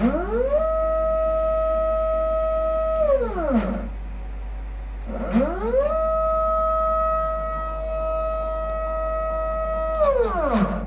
Uh-huh. Oh!